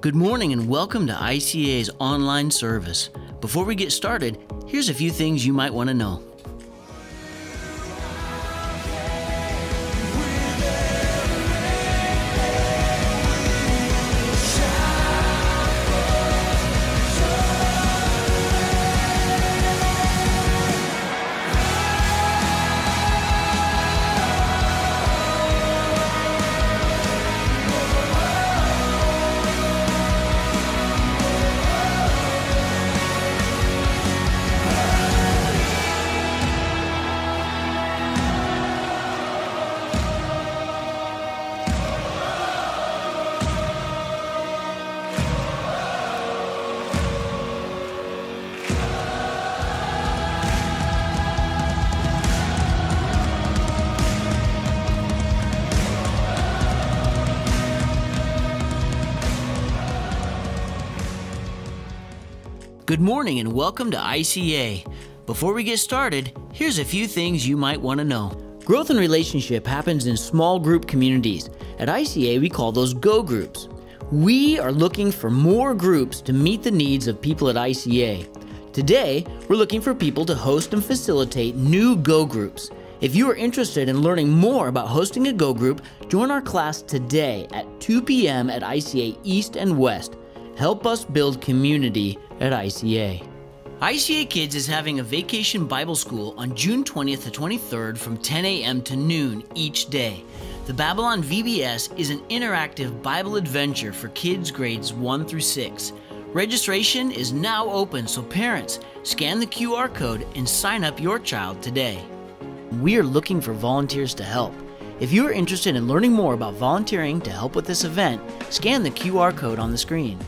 Good morning and welcome to ICA's online service. Before we get started, here's a few things you might want to know. Morning and welcome to ICA. Before we get started, here's a few things you might want to know. Growth and relationship happens in small group communities. At ICA, we call those Go groups. We are looking for more groups to meet the needs of people at ICA. Today, we're looking for people to host and facilitate new Go groups. If you are interested in learning more about hosting a Go group, join our class today at 2 p.m. at ICA East and West. Help us build community at ICA. ICA Kids is having a vacation Bible school on June 20th to 23rd from 10 a.m. to noon each day. The Babylon VBS is an interactive Bible adventure for kids grades 1 through 6. Registration is now open, so parents, scan the QR code and sign up your child today. We are looking for volunteers to help. If you are interested in learning more about volunteering to help with this event, scan the QR code on the screen.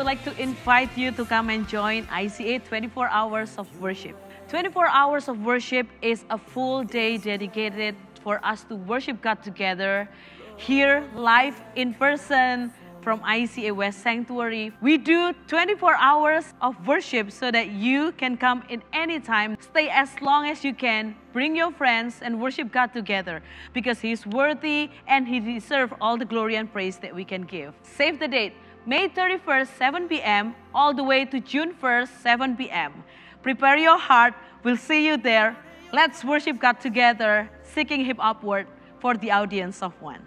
Would like to invite you to come and join ICA 24 Hours of Worship. 24 Hours of Worship is a full day dedicated for us to worship God together here live in person from ICA West Sanctuary. We do 24 hours of worship so that you can come in any time, stay as long as you can, bring your friends and worship God together because He's worthy and He deserves all the glory and praise that we can give. Save the date. May 31st, 7 p.m., all the way to June 1st, 7 p.m. Prepare your heart. We'll see you there. Let's worship God together, seeking Him upward for the audience of one.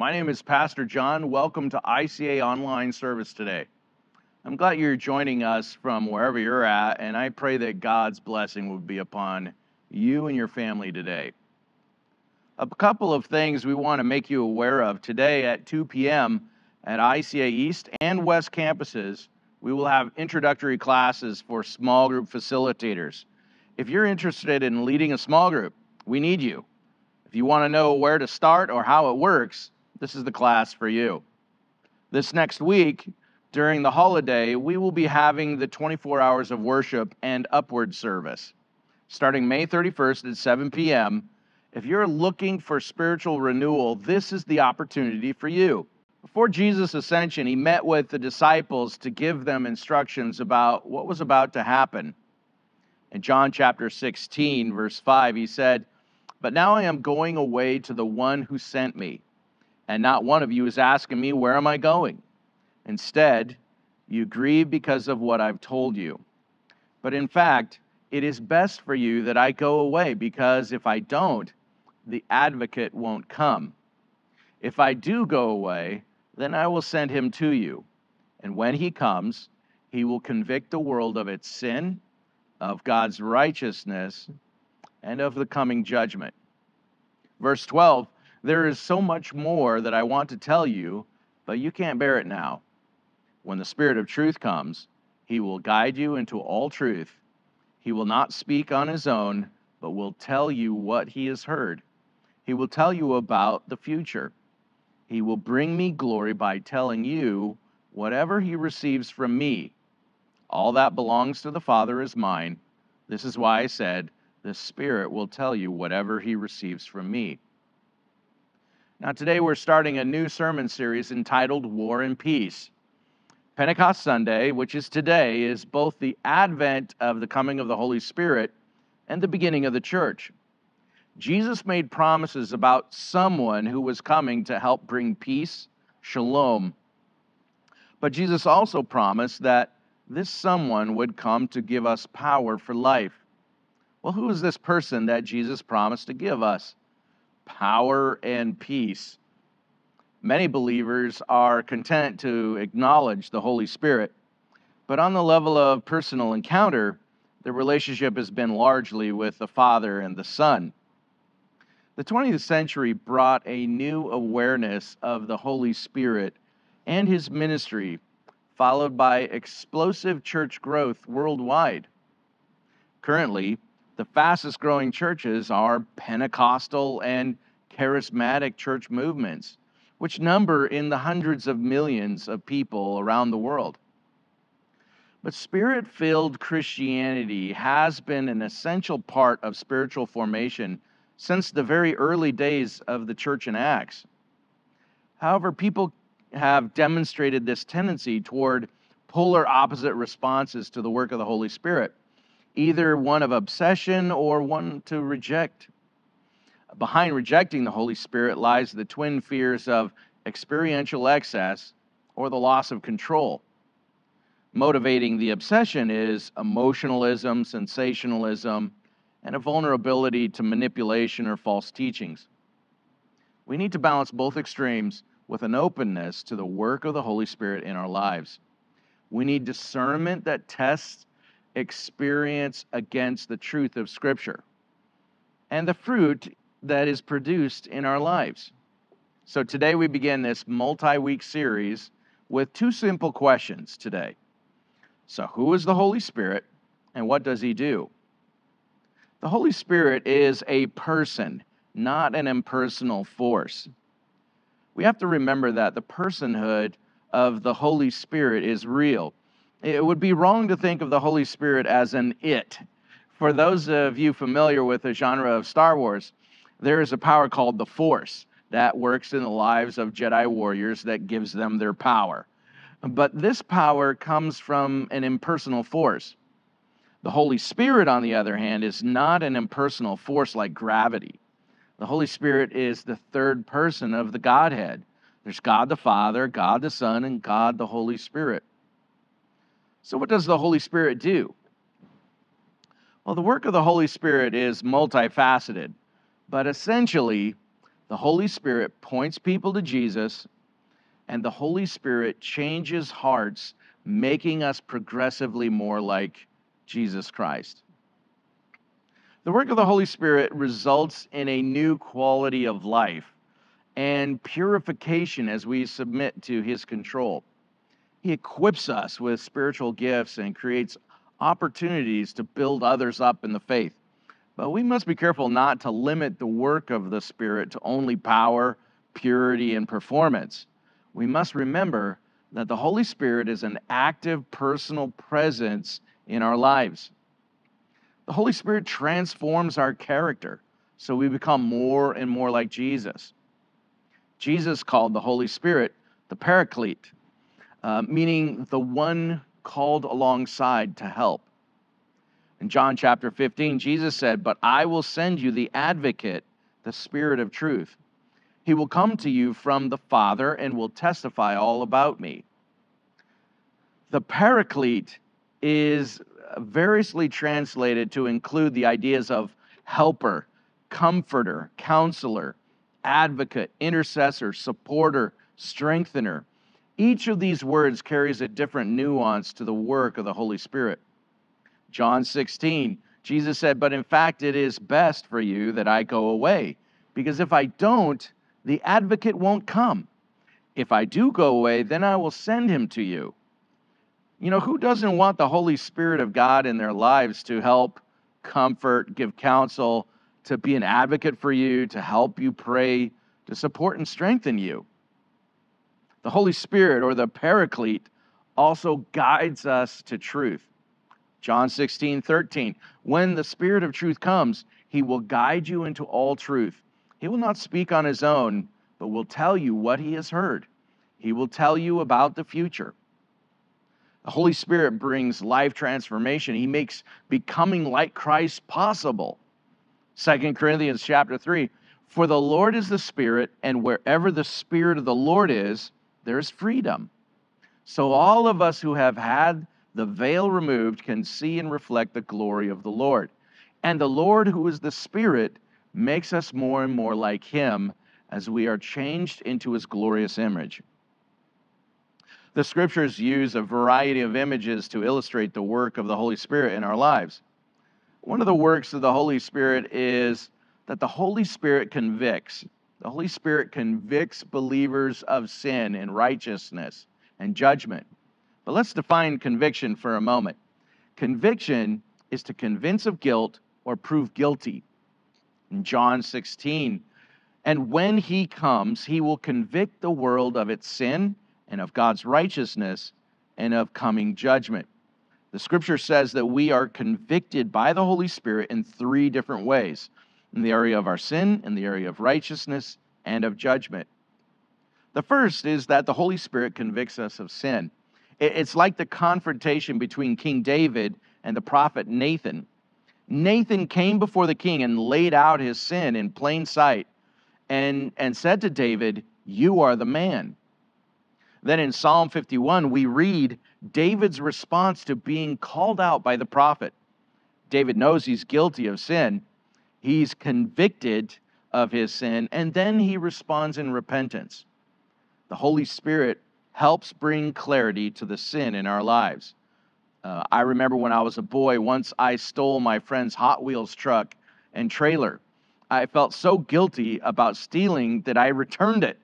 My name is Pastor John. Welcome to ICA Online Service today. I'm glad you're joining us from wherever you're at, and I pray that God's blessing will be upon you and your family today. A couple of things we want to make you aware of today at 2 p.m. at ICA East and West campuses. We will have introductory classes for small group facilitators. If you're interested in leading a small group, we need you. If you want to know where to start or how it works, this is the class for you. This next week, during the holiday, we will be having the 24 hours of worship and upward service. Starting May 31st at 7 p.m., if you're looking for spiritual renewal, this is the opportunity for you. Before Jesus' ascension, he met with the disciples to give them instructions about what was about to happen. In John chapter 16, verse 5, he said, But now I am going away to the one who sent me and not one of you is asking me, Where am I going? Instead, you grieve because of what I've told you. But in fact, it is best for you that I go away, because if I don't, the advocate won't come. If I do go away, then I will send him to you. And when he comes, he will convict the world of its sin, of God's righteousness, and of the coming judgment. Verse 12 there is so much more that I want to tell you, but you can't bear it now. When the Spirit of truth comes, he will guide you into all truth. He will not speak on his own, but will tell you what he has heard. He will tell you about the future. He will bring me glory by telling you whatever he receives from me. All that belongs to the Father is mine. This is why I said, The Spirit will tell you whatever he receives from me. Now, today we're starting a new sermon series entitled War and Peace. Pentecost Sunday, which is today, is both the advent of the coming of the Holy Spirit and the beginning of the church. Jesus made promises about someone who was coming to help bring peace, shalom. But Jesus also promised that this someone would come to give us power for life. Well, who is this person that Jesus promised to give us? Power and peace. Many believers are content to acknowledge the Holy Spirit, but on the level of personal encounter, the relationship has been largely with the Father and the Son. The 20th century brought a new awareness of the Holy Spirit and his ministry, followed by explosive church growth worldwide. Currently, the fastest growing churches are Pentecostal and charismatic church movements, which number in the hundreds of millions of people around the world. But spirit filled Christianity has been an essential part of spiritual formation since the very early days of the church in Acts. However, people have demonstrated this tendency toward polar opposite responses to the work of the Holy Spirit, either one of obsession or one to reject. Behind rejecting the Holy Spirit lies the twin fears of experiential excess or the loss of control. Motivating the obsession is emotionalism, sensationalism, and a vulnerability to manipulation or false teachings. We need to balance both extremes with an openness to the work of the Holy Spirit in our lives. We need discernment that tests experience against the truth of Scripture and the fruit that is produced in our lives. So today we begin this multi week series with two simple questions today. So, who is the Holy Spirit and what does he do? The Holy Spirit is a person, not an impersonal force. We have to remember that the personhood of the Holy Spirit is real. It would be wrong to think of the Holy Spirit as an it. For those of you familiar with the genre of Star Wars, there is a power called the Force that works in the lives of Jedi warriors that gives them their power. But this power comes from an impersonal force. The Holy Spirit, on the other hand, is not an impersonal force like gravity. The Holy Spirit is the third person of the Godhead. There's God the Father, God the Son, and God the Holy Spirit. So, what does the Holy Spirit do? Well, the work of the Holy Spirit is multifaceted, but essentially, the Holy Spirit points people to Jesus, and the Holy Spirit changes hearts, making us progressively more like Jesus Christ. The work of the Holy Spirit results in a new quality of life and purification as we submit to His control. He equips us with spiritual gifts and creates opportunities to build others up in the faith. But we must be careful not to limit the work of the Spirit to only power, purity, and performance. We must remember that the Holy Spirit is an active personal presence in our lives. The Holy Spirit transforms our character so we become more and more like Jesus. Jesus called the Holy Spirit the Paraclete, uh, meaning the one called alongside to help. In John chapter 15, Jesus said, But I will send you the advocate, the Spirit of truth. He will come to you from the Father and will testify all about me. The Paraclete is variously translated to include the ideas of helper, comforter, counselor, advocate, intercessor, supporter, strengthener. Each of these words carries a different nuance to the work of the Holy Spirit. John 16, Jesus said, But in fact, it is best for you that I go away, because if I don't, the advocate won't come. If I do go away, then I will send him to you. You know, who doesn't want the Holy Spirit of God in their lives to help, comfort, give counsel, to be an advocate for you, to help you pray, to support and strengthen you. The Holy Spirit or the Paraclete also guides us to truth. John 16, 13. When the Spirit of truth comes, he will guide you into all truth. He will not speak on his own, but will tell you what he has heard. He will tell you about the future. The Holy Spirit brings life transformation. He makes becoming like Christ possible. 2 Corinthians chapter 3 For the Lord is the Spirit, and wherever the Spirit of the Lord is, there's freedom. So all of us who have had the veil removed can see and reflect the glory of the Lord. And the Lord, who is the Spirit, makes us more and more like Him as we are changed into His glorious image. The scriptures use a variety of images to illustrate the work of the Holy Spirit in our lives. One of the works of the Holy Spirit is that the Holy Spirit convicts. The Holy Spirit convicts believers of sin and righteousness and judgment. But let's define conviction for a moment. Conviction is to convince of guilt or prove guilty. In John 16, and when he comes, he will convict the world of its sin and of God's righteousness and of coming judgment. The scripture says that we are convicted by the Holy Spirit in three different ways in the area of our sin, in the area of righteousness, and of judgment. The first is that the Holy Spirit convicts us of sin. It's like the confrontation between King David and the prophet Nathan. Nathan came before the king and laid out his sin in plain sight and, and said to David, You are the man. Then in Psalm 51, we read David's response to being called out by the prophet. David knows he's guilty of sin, he's convicted of his sin, and then he responds in repentance. The Holy Spirit helps bring clarity to the sin in our lives. Uh, I remember when I was a boy, once I stole my friend's Hot Wheels truck and trailer. I felt so guilty about stealing that I returned it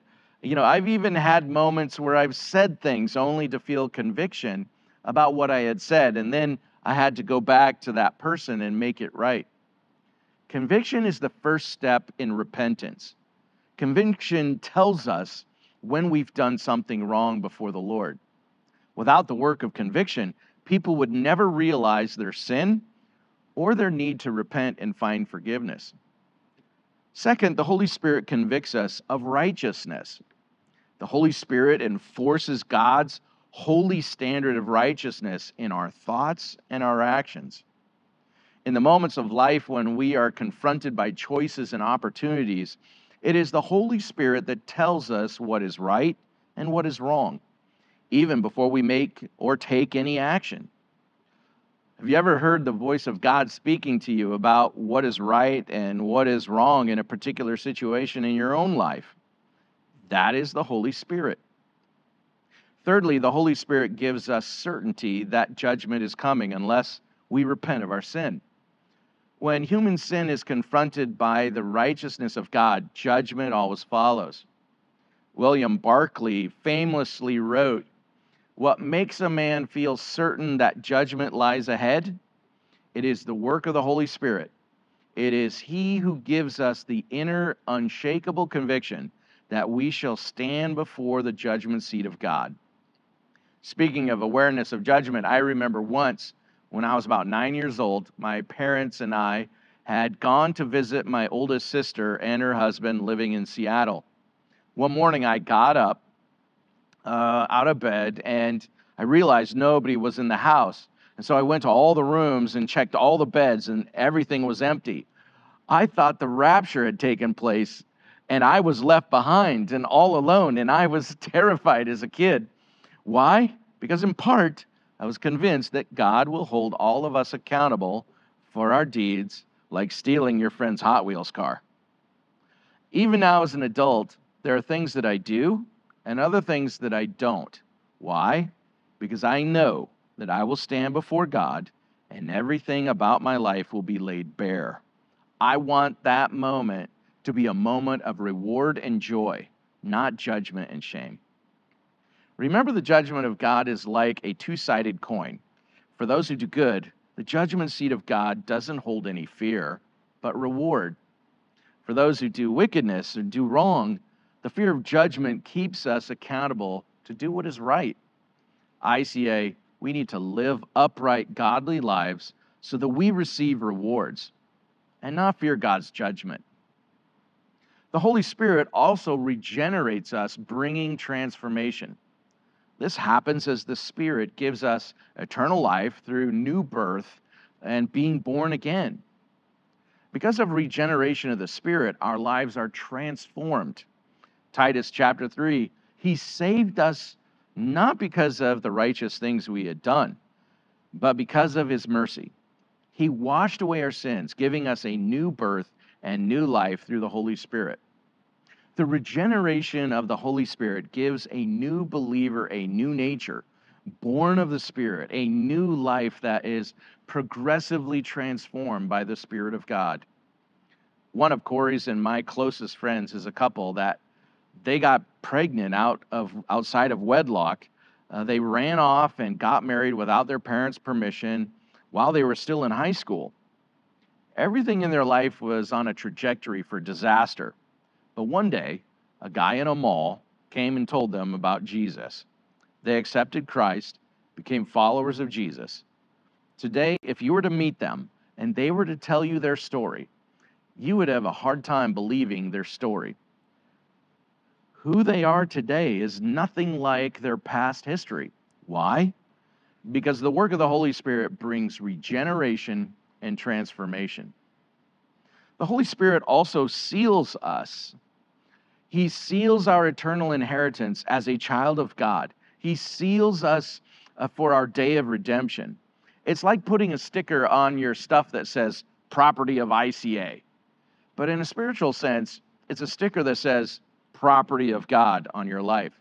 you know, I've even had moments where I've said things only to feel conviction about what I had said, and then I had to go back to that person and make it right. Conviction is the first step in repentance. Conviction tells us when we've done something wrong before the Lord. Without the work of conviction, people would never realize their sin or their need to repent and find forgiveness. Second, the Holy Spirit convicts us of righteousness. The Holy Spirit enforces God's holy standard of righteousness in our thoughts and our actions. In the moments of life when we are confronted by choices and opportunities, it is the Holy Spirit that tells us what is right and what is wrong, even before we make or take any action. Have you ever heard the voice of God speaking to you about what is right and what is wrong in a particular situation in your own life? That is the Holy Spirit. Thirdly, the Holy Spirit gives us certainty that judgment is coming unless we repent of our sin. When human sin is confronted by the righteousness of God, judgment always follows. William Barclay famously wrote, What makes a man feel certain that judgment lies ahead? It is the work of the Holy Spirit. It is He who gives us the inner, unshakable conviction that we shall stand before the judgment seat of God. Speaking of awareness of judgment, I remember once when I was about nine years old, my parents and I had gone to visit my oldest sister and her husband living in Seattle. One morning, I got up uh, out of bed and I realized nobody was in the house. And so I went to all the rooms and checked all the beds, and everything was empty. I thought the rapture had taken place and I was left behind and all alone, and I was terrified as a kid. Why? Because in part, I was convinced that God will hold all of us accountable for our deeds, like stealing your friend's Hot Wheels car. Even now, as an adult, there are things that I do and other things that I don't. Why? Because I know that I will stand before God and everything about my life will be laid bare. I want that moment to be a moment of reward and joy, not judgment and shame. Remember, the judgment of God is like a two sided coin. For those who do good, the judgment seat of God doesn't hold any fear, but reward. For those who do wickedness or do wrong, the fear of judgment keeps us accountable to do what is right. ICA, we need to live upright, godly lives so that we receive rewards and not fear God's judgment. The Holy Spirit also regenerates us, bringing transformation. This happens as the Spirit gives us eternal life through new birth and being born again. Because of regeneration of the Spirit, our lives are transformed. Titus chapter 3, He saved us not because of the righteous things we had done, but because of His mercy. He washed away our sins, giving us a new birth and new life through the Holy Spirit. The regeneration of the Holy Spirit gives a new believer a new nature, born of the Spirit, a new life that is progressively transformed by the Spirit of God. One of Corey's and my closest friends is a couple that they got pregnant out of outside of wedlock. Uh, they ran off and got married without their parents' permission while they were still in high school. Everything in their life was on a trajectory for disaster. But one day, a guy in a mall came and told them about Jesus. They accepted Christ, became followers of Jesus. Today, if you were to meet them and they were to tell you their story, you would have a hard time believing their story. Who they are today is nothing like their past history. Why? Because the work of the Holy Spirit brings regeneration and transformation. The Holy Spirit also seals us he seals our eternal inheritance as a child of God. He seals us uh, for our day of redemption. It's like putting a sticker on your stuff that says property of ICA. But in a spiritual sense, it's a sticker that says property of God on your life.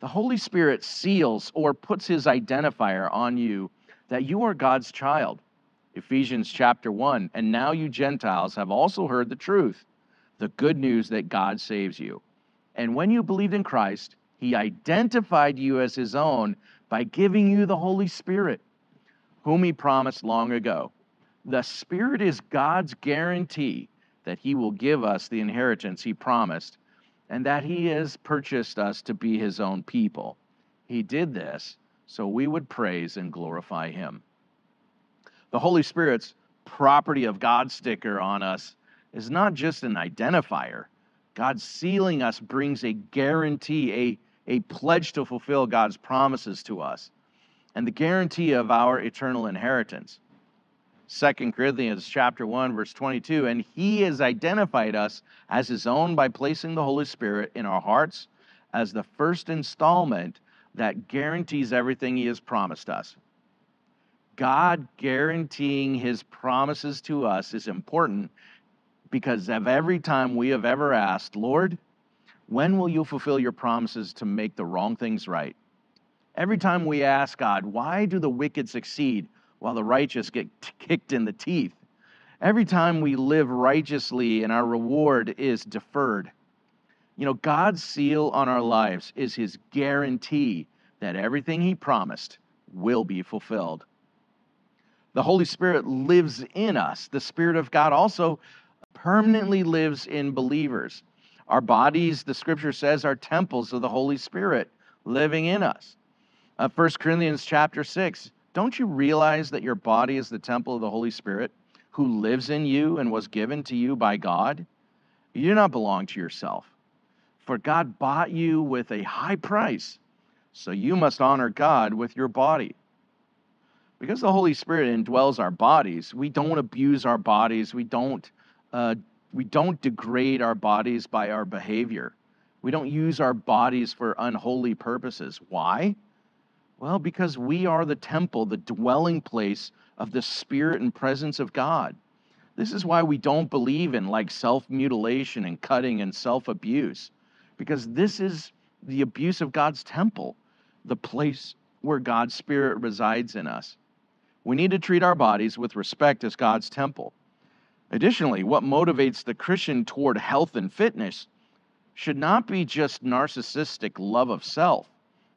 The Holy Spirit seals or puts his identifier on you that you are God's child. Ephesians chapter 1 And now you Gentiles have also heard the truth the good news that God saves you. And when you believed in Christ, he identified you as his own by giving you the Holy Spirit, whom he promised long ago. The Spirit is God's guarantee that he will give us the inheritance he promised and that he has purchased us to be his own people. He did this so we would praise and glorify him. The Holy Spirit's property of God sticker on us is not just an identifier. God sealing us brings a guarantee, a, a pledge to fulfill God's promises to us, and the guarantee of our eternal inheritance. 2 Corinthians chapter 1 verse 22 and he has identified us as his own by placing the Holy Spirit in our hearts as the first installment that guarantees everything he has promised us. God guaranteeing his promises to us is important because of every time we have ever asked, Lord, when will you fulfill your promises to make the wrong things right? Every time we ask God, why do the wicked succeed while the righteous get kicked in the teeth? Every time we live righteously and our reward is deferred. You know, God's seal on our lives is his guarantee that everything he promised will be fulfilled. The Holy Spirit lives in us. The Spirit of God also permanently lives in believers. Our bodies, the scripture says, are temples of the Holy Spirit living in us. Uh, 1 Corinthians chapter 6. Don't you realize that your body is the temple of the Holy Spirit who lives in you and was given to you by God? You do not belong to yourself, for God bought you with a high price. So you must honor God with your body. Because the Holy Spirit indwells our bodies, we don't abuse our bodies. We don't uh, we don't degrade our bodies by our behavior. We don't use our bodies for unholy purposes. Why? Well, because we are the temple, the dwelling place of the Spirit and presence of God. This is why we don't believe in like self mutilation and cutting and self abuse, because this is the abuse of God's temple, the place where God's Spirit resides in us. We need to treat our bodies with respect as God's temple. Additionally, what motivates the Christian toward health and fitness should not be just narcissistic love of self.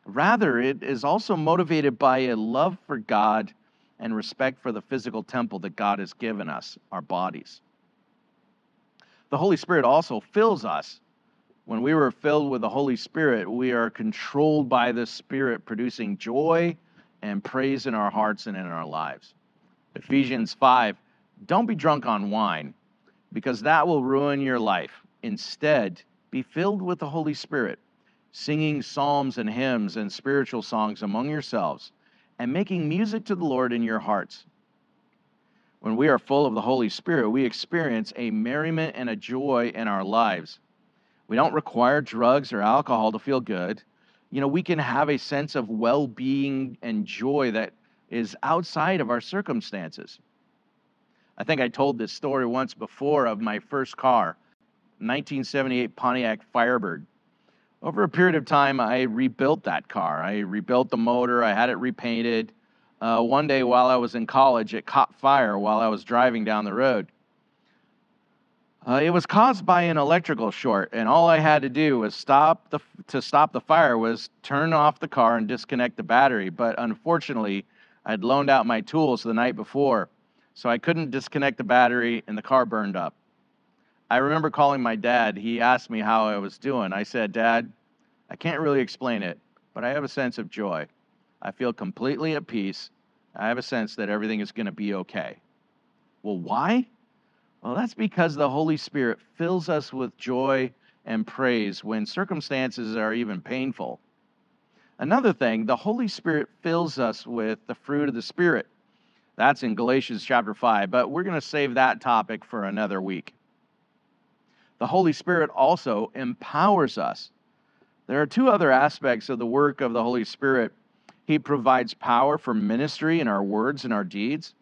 Rather, it is also motivated by a love for God and respect for the physical temple that God has given us, our bodies. The Holy Spirit also fills us. When we were filled with the Holy Spirit, we are controlled by the Spirit, producing joy and praise in our hearts and in our lives. Ephesians 5 Don't be drunk on wine, because that will ruin your life. Instead, be filled with the Holy Spirit, singing psalms and hymns and spiritual songs among yourselves, and making music to the Lord in your hearts. When we are full of the Holy Spirit, we experience a merriment and a joy in our lives we don't require drugs or alcohol to feel good. You know, we can have a sense of well being and joy that is outside of our circumstances. I think I told this story once before of my first car, 1978 Pontiac Firebird. Over a period of time, I rebuilt that car. I rebuilt the motor, I had it repainted. Uh, one day while I was in college, it caught fire while I was driving down the road. Uh, it was caused by an electrical short, and all I had to do was stop the to stop the fire was turn off the car and disconnect the battery. But unfortunately, I'd loaned out my tools the night before, so I couldn't disconnect the battery, and the car burned up. I remember calling my dad. He asked me how I was doing. I said, "Dad, I can't really explain it, but I have a sense of joy. I feel completely at peace. I have a sense that everything is going to be okay." Well, why? Well, that's because the Holy Spirit fills us with joy and praise when circumstances are even painful. Another thing, the Holy Spirit fills us with the fruit of the Spirit. That's in Galatians chapter 5, but we're going to save that topic for another week. The Holy Spirit also empowers us. There are two other aspects of the work of the Holy Spirit. He provides power for ministry in our words and our deeds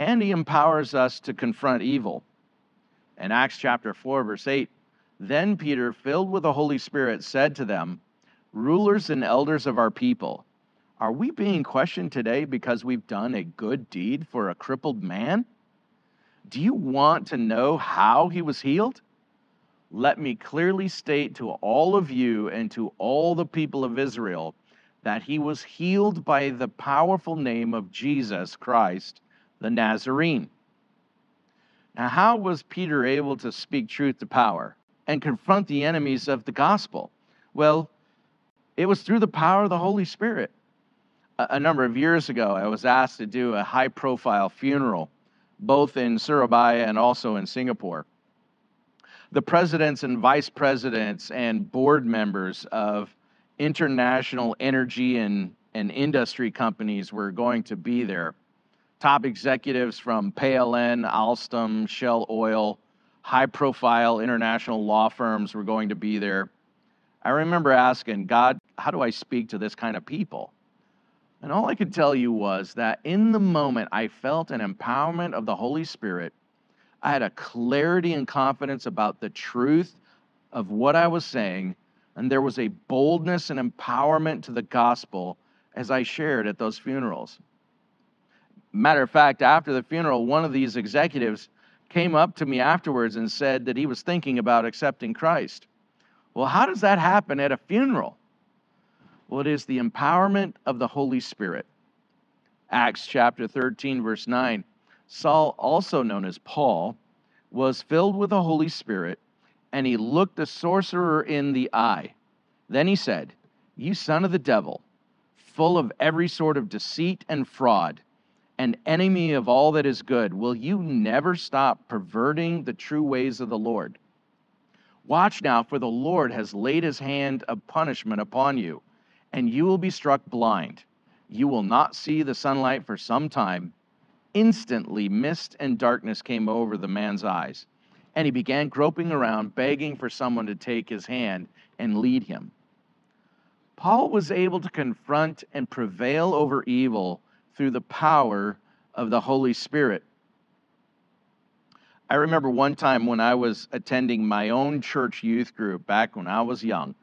and he empowers us to confront evil. In Acts chapter 4, verse 8, then Peter, filled with the Holy Spirit, said to them, Rulers and elders of our people, are we being questioned today because we've done a good deed for a crippled man? Do you want to know how he was healed? Let me clearly state to all of you and to all the people of Israel that he was healed by the powerful name of Jesus Christ the Nazarene. Now, how was Peter able to speak truth to power and confront the enemies of the gospel? Well, it was through the power of the Holy Spirit. A, a number of years ago, I was asked to do a high profile funeral, both in Surabaya and also in Singapore. The presidents and vice presidents and board members of international energy and, and industry companies were going to be there top executives from PLN, Alstom, Shell Oil, high profile international law firms were going to be there. I remember asking, God, how do I speak to this kind of people? And all I could tell you was that in the moment, I felt an empowerment of the Holy Spirit. I had a clarity and confidence about the truth of what I was saying, and there was a boldness and empowerment to the gospel as I shared at those funerals. Matter of fact, after the funeral, one of these executives came up to me afterwards and said that he was thinking about accepting Christ. Well, how does that happen at a funeral? Well, it is the empowerment of the Holy Spirit. Acts chapter 13, verse 9. Saul, also known as Paul, was filled with the Holy Spirit, and he looked the sorcerer in the eye. Then he said, You son of the devil, full of every sort of deceit and fraud an enemy of all that is good, will you never stop perverting the true ways of the Lord? Watch now, for the Lord has laid his hand of punishment upon you, and you will be struck blind. You will not see the sunlight for some time. Instantly, mist and darkness came over the man's eyes, and he began groping around, begging for someone to take his hand and lead him. Paul was able to confront and prevail over evil through the power of the Holy Spirit. I remember one time when I was attending my own church youth group back when I was young.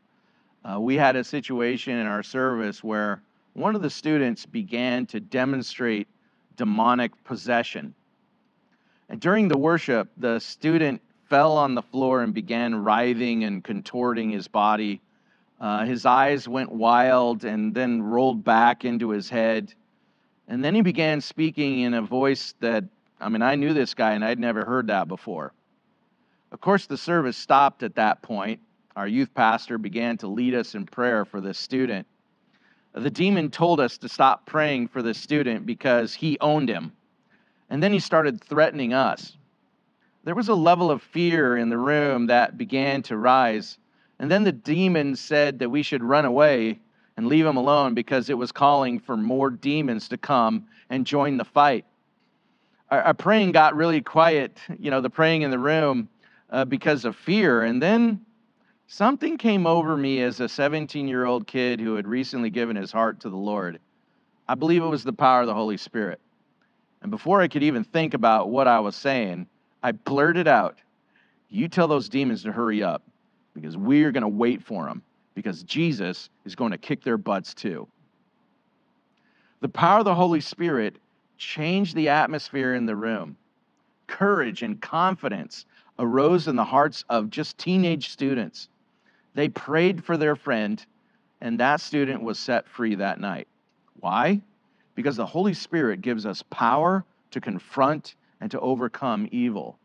Uh, we had a situation in our service where one of the students began to demonstrate demonic possession. And during the worship, the student fell on the floor and began writhing and contorting his body. Uh, his eyes went wild and then rolled back into his head. And then he began speaking in a voice that, I mean, I knew this guy and I'd never heard that before. Of course, the service stopped at that point. Our youth pastor began to lead us in prayer for this student. The demon told us to stop praying for this student because he owned him. And then he started threatening us. There was a level of fear in the room that began to rise. And then the demon said that we should run away and leave him alone because it was calling for more demons to come and join the fight. Our, our praying got really quiet, you know, the praying in the room uh, because of fear. And then something came over me as a 17 year old kid who had recently given his heart to the Lord. I believe it was the power of the Holy Spirit. And before I could even think about what I was saying, I blurted out, You tell those demons to hurry up because we're going to wait for them because Jesus is going to kick their butts too. The power of the Holy Spirit changed the atmosphere in the room. Courage and confidence arose in the hearts of just teenage students. They prayed for their friend, and that student was set free that night. Why? Because the Holy Spirit gives us power to confront and to overcome evil.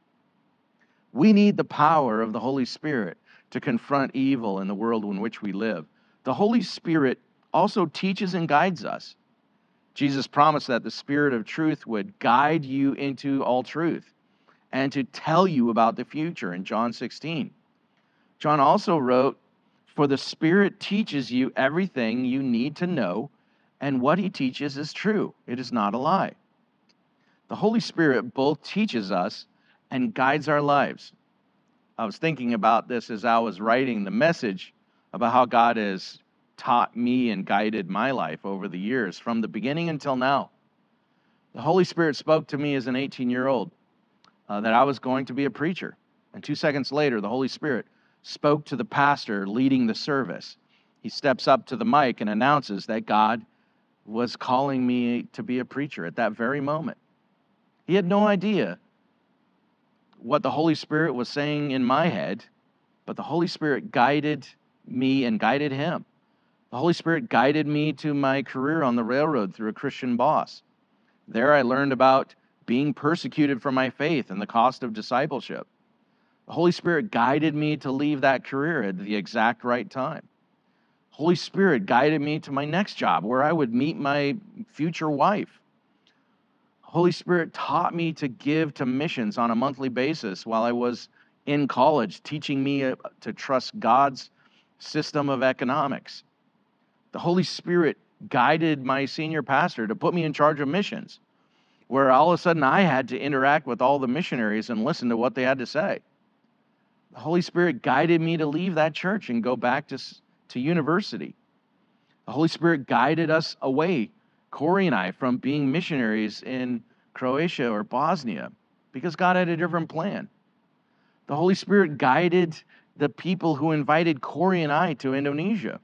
We need the power of the Holy Spirit to confront evil in the world in which we live. The Holy Spirit also teaches and guides us. Jesus promised that the Spirit of truth would guide you into all truth and to tell you about the future in John 16. John also wrote, For the Spirit teaches you everything you need to know, and what he teaches is true. It is not a lie. The Holy Spirit both teaches us and guides our lives. I was thinking about this as I was writing the message about how God has taught me and guided my life over the years from the beginning until now. The Holy Spirit spoke to me as an 18 year old uh, that I was going to be a preacher. And two seconds later, the Holy Spirit spoke to the pastor leading the service. He steps up to the mic and announces that God was calling me to be a preacher at that very moment. He had no idea what the Holy Spirit was saying in my head, but the Holy Spirit guided me and guided him. The Holy Spirit guided me to my career on the railroad through a Christian boss. There I learned about being persecuted for my faith and the cost of discipleship. The Holy Spirit guided me to leave that career at the exact right time. Holy Spirit guided me to my next job where I would meet my future wife. Holy Spirit taught me to give to missions on a monthly basis while I was in college, teaching me uh, to trust God's system of economics. The Holy Spirit guided my senior pastor to put me in charge of missions where all of a sudden I had to interact with all the missionaries and listen to what they had to say. The Holy Spirit guided me to leave that church and go back to, to university. The Holy Spirit guided us away, Corey and I, from being missionaries in Croatia or Bosnia because God had a different plan. The Holy Spirit guided the people who invited Corey and I to Indonesia,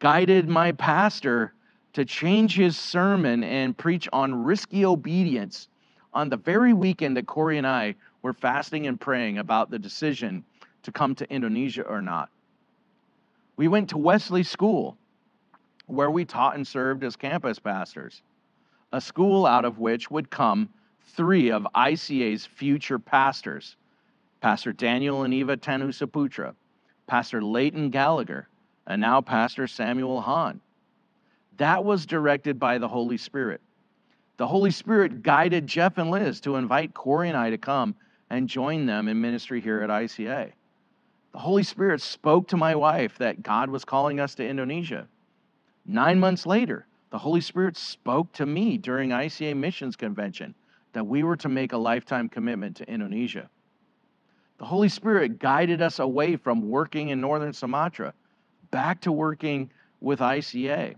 guided my pastor to change his sermon and preach on risky obedience on the very weekend that Corey and I were fasting and praying about the decision to come to Indonesia or not. We went to Wesley School, where we taught and served as campus pastors, a school out of which would come three of ICA's future pastors Pastor Daniel and Eva Tanusaputra, Pastor Leighton Gallagher, and now Pastor Samuel Hahn. That was directed by the Holy Spirit. The Holy Spirit guided Jeff and Liz to invite Corey and I to come and join them in ministry here at ICA. The Holy Spirit spoke to my wife that God was calling us to Indonesia. Nine months later, the Holy Spirit spoke to me during ICA Missions Convention that we were to make a lifetime commitment to Indonesia. The Holy Spirit guided us away from working in northern Sumatra back to working with ICA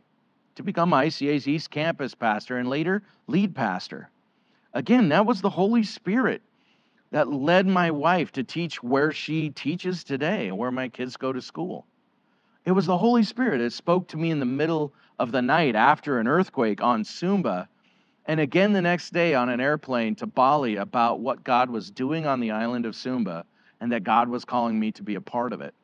to become ICA's East Campus pastor and later lead pastor. Again, that was the Holy Spirit that led my wife to teach where she teaches today and where my kids go to school. It was the Holy Spirit that spoke to me in the middle of the night after an earthquake on Sumba, and again the next day on an airplane to Bali about what God was doing on the island of Sumba and that God was calling me to be a part of it.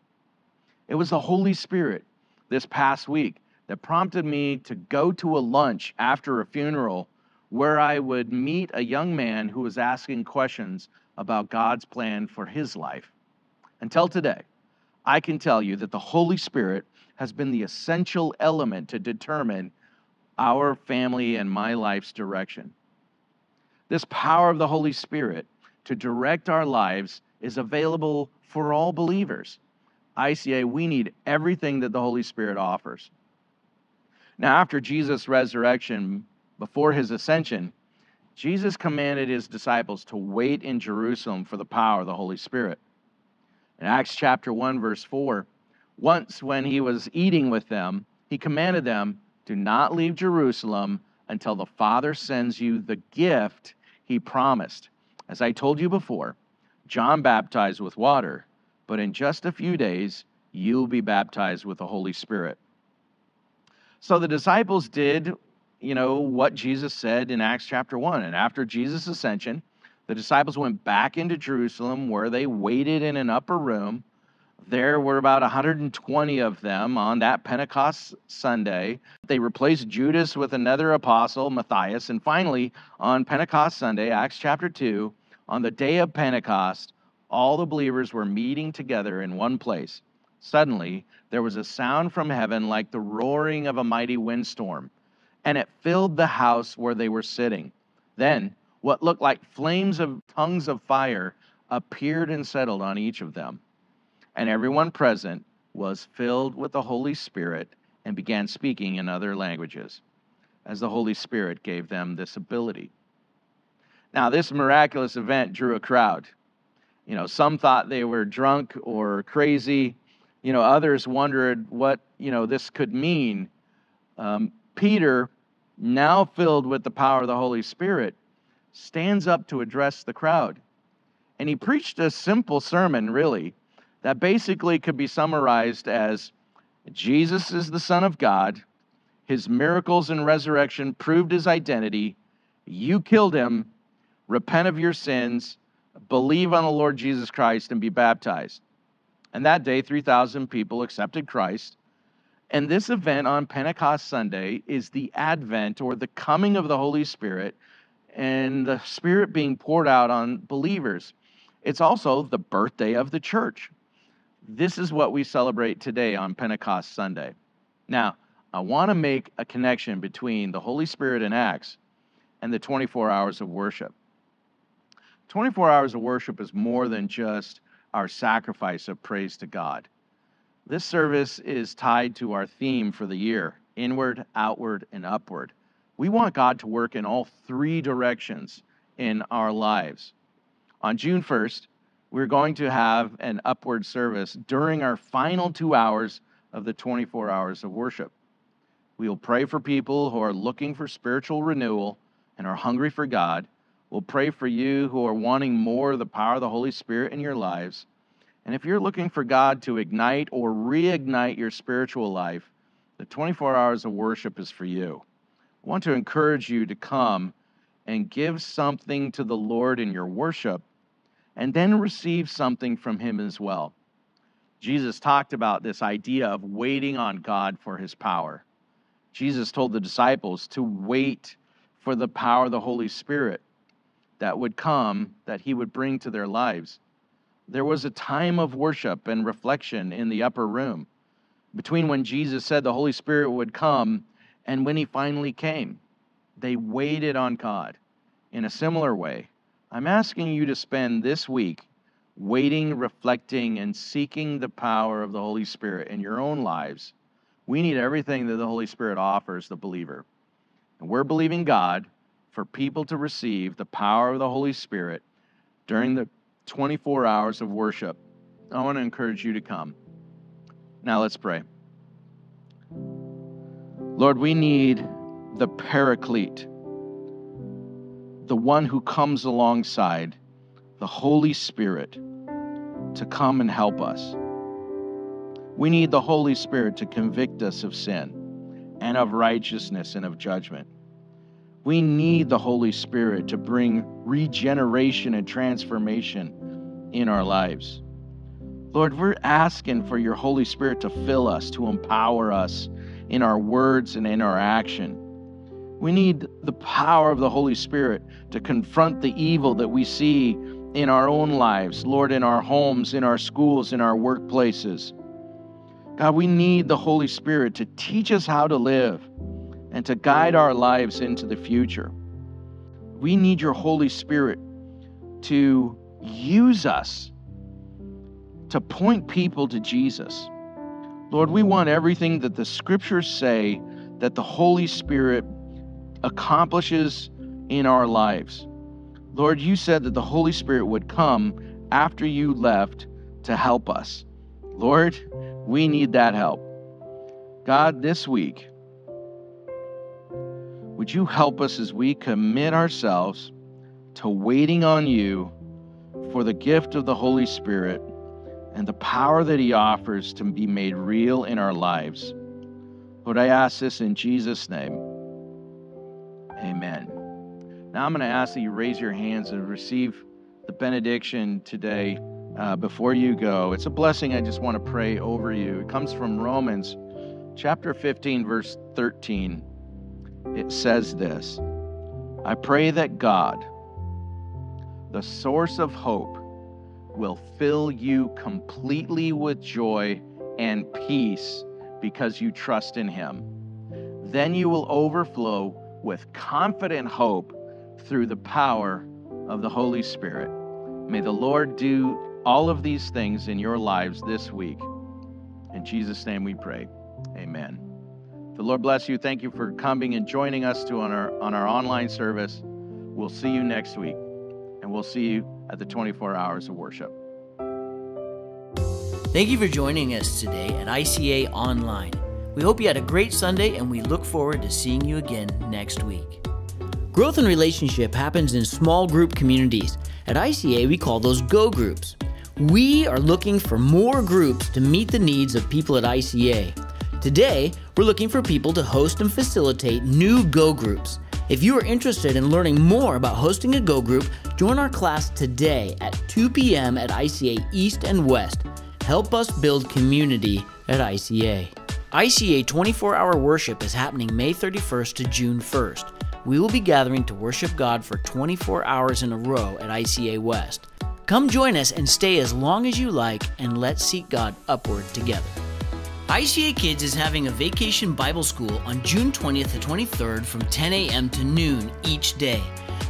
It was the Holy Spirit this past week that prompted me to go to a lunch after a funeral where I would meet a young man who was asking questions about God's plan for his life. Until today, I can tell you that the Holy Spirit has been the essential element to determine our family and my life's direction. This power of the Holy Spirit to direct our lives is available for all believers. ICA, we need everything that the Holy Spirit offers. Now, after Jesus' resurrection, before his ascension, Jesus commanded his disciples to wait in Jerusalem for the power of the Holy Spirit. In Acts chapter 1, verse 4, once when he was eating with them, he commanded them, Do not leave Jerusalem until the Father sends you the gift he promised. As I told you before, John baptized with water, but in just a few days, you'll be baptized with the Holy Spirit. So the disciples did, you know, what Jesus said in Acts chapter 1. And after Jesus' ascension, the disciples went back into Jerusalem where they waited in an upper room there were about 120 of them on that Pentecost Sunday. They replaced Judas with another apostle, Matthias. And finally, on Pentecost Sunday, Acts chapter 2, on the day of Pentecost, all the believers were meeting together in one place. Suddenly, there was a sound from heaven like the roaring of a mighty windstorm, and it filled the house where they were sitting. Then, what looked like flames of tongues of fire appeared and settled on each of them and everyone present was filled with the Holy Spirit and began speaking in other languages, as the Holy Spirit gave them this ability. Now, this miraculous event drew a crowd. You know, some thought they were drunk or crazy. You know, others wondered what, you know, this could mean. Um, Peter, now filled with the power of the Holy Spirit, stands up to address the crowd. And he preached a simple sermon, really that basically could be summarized as Jesus is the Son of God. His miracles and resurrection proved his identity. You killed him. Repent of your sins. Believe on the Lord Jesus Christ and be baptized. And that day, 3,000 people accepted Christ. And this event on Pentecost Sunday is the advent or the coming of the Holy Spirit and the Spirit being poured out on believers. It's also the birthday of the church. This is what we celebrate today on Pentecost Sunday. Now, I want to make a connection between the Holy Spirit in Acts and the 24 hours of worship. 24 hours of worship is more than just our sacrifice of praise to God. This service is tied to our theme for the year inward, outward, and upward. We want God to work in all three directions in our lives. On June 1st, we're going to have an upward service during our final two hours of the 24 hours of worship. We will pray for people who are looking for spiritual renewal and are hungry for God. We'll pray for you who are wanting more of the power of the Holy Spirit in your lives. And if you're looking for God to ignite or reignite your spiritual life, the 24 hours of worship is for you. I want to encourage you to come and give something to the Lord in your worship and then receive something from Him as well. Jesus talked about this idea of waiting on God for His power. Jesus told the disciples to wait for the power of the Holy Spirit that would come, that He would bring to their lives. There was a time of worship and reflection in the upper room between when Jesus said the Holy Spirit would come and when He finally came. They waited on God in a similar way. I'm asking you to spend this week waiting, reflecting, and seeking the power of the Holy Spirit in your own lives. We need everything that the Holy Spirit offers the believer. And we're believing God for people to receive the power of the Holy Spirit during the 24 hours of worship. I want to encourage you to come. Now let's pray. Lord, we need the paraclete the one who comes alongside, the Holy Spirit, to come and help us. We need the Holy Spirit to convict us of sin and of righteousness and of judgment. We need the Holy Spirit to bring regeneration and transformation in our lives. Lord, we're asking for your Holy Spirit to fill us, to empower us in our words and in our action. We need the power of the Holy Spirit to confront the evil that we see in our own lives, Lord, in our homes, in our schools, in our workplaces. God, we need the Holy Spirit to teach us how to live and to guide our lives into the future. We need your Holy Spirit to use us to point people to Jesus. Lord, we want everything that the scriptures say that the Holy Spirit accomplishes in our lives. Lord, you said that the Holy Spirit would come after you left to help us. Lord, we need that help. God, this week, would you help us as we commit ourselves to waiting on you for the gift of the Holy Spirit and the power that He offers to be made real in our lives? Lord, I ask this in Jesus' name. Amen. Now I'm going to ask that you raise your hands and receive the benediction today uh, before you go. It's a blessing I just want to pray over you. It comes from Romans chapter 15, verse 13. It says this I pray that God, the source of hope, will fill you completely with joy and peace because you trust in Him. Then you will overflow with confident hope through the power of the Holy Spirit. May the Lord do all of these things in your lives this week. In Jesus' name we pray. Amen. The Lord bless you. Thank you for coming and joining us to on our on our online service. We'll see you next week, and we'll see you at the 24 hours of worship. Thank you for joining us today at ICA Online. We hope you had a great Sunday, and we look forward to seeing you again next week. Growth and relationship happens in small group communities. At ICA, we call those Go groups. We are looking for more groups to meet the needs of people at ICA. Today, we're looking for people to host and facilitate new Go groups. If you are interested in learning more about hosting a Go group, join our class today at 2 p.m. at ICA East and West. Help us build community at ICA. ICA 24 hour worship is happening May 31st to June 1st we will be gathering to worship God for 24 hours in a row at ICA West. Come join us and stay as long as you like, and let's seek God upward together. ICA Kids is having a vacation Bible school on June 20th to 23rd from 10 a.m. to noon each day.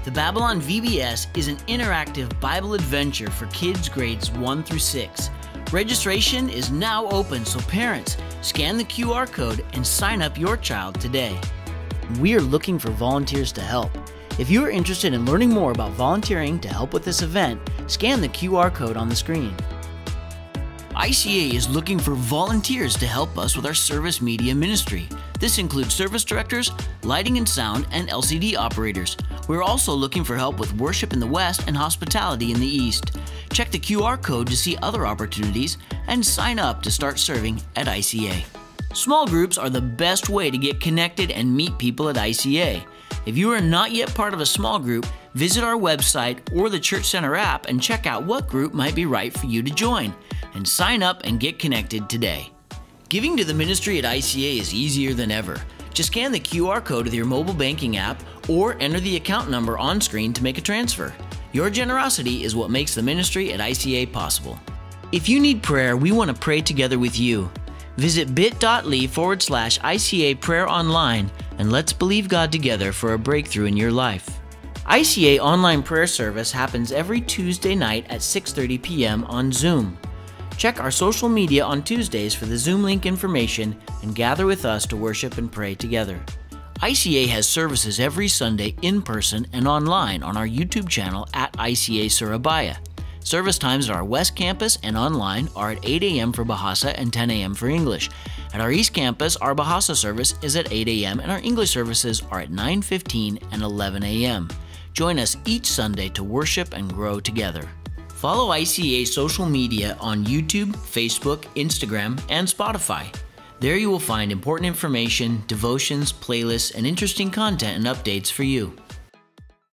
The Babylon VBS is an interactive Bible adventure for kids grades 1 through 6. Registration is now open, so parents, scan the QR code and sign up your child today we are looking for volunteers to help. If you are interested in learning more about volunteering to help with this event, scan the QR code on the screen. ICA is looking for volunteers to help us with our service media ministry. This includes service directors, lighting and sound, and LCD operators. We're also looking for help with worship in the West and hospitality in the East. Check the QR code to see other opportunities and sign up to start serving at ICA. Small groups are the best way to get connected and meet people at ICA. If you are not yet part of a small group, visit our website or the Church Center app and check out what group might be right for you to join. And sign up and get connected today. Giving to the ministry at ICA is easier than ever. Just scan the QR code with your mobile banking app or enter the account number on screen to make a transfer. Your generosity is what makes the ministry at ICA possible. If you need prayer, we want to pray together with you. Visit bit.ly forward slash ICA Prayer Online and let's believe God together for a breakthrough in your life. ICA online prayer service happens every Tuesday night at 6:30 p.m. on Zoom. Check our social media on Tuesdays for the Zoom link information and gather with us to worship and pray together. ICA has services every Sunday in person and online on our YouTube channel at ICA Surabaya. Service times at our West Campus and online are at 8 a.m. for Bahasa and 10 a.m. for English. At our East Campus, our Bahasa service is at 8 a.m. and our English services are at 9:15 and 11 a.m. Join us each Sunday to worship and grow together. Follow ICA social media on YouTube, Facebook, Instagram, and Spotify. There you will find important information, devotions, playlists, and interesting content and updates for you.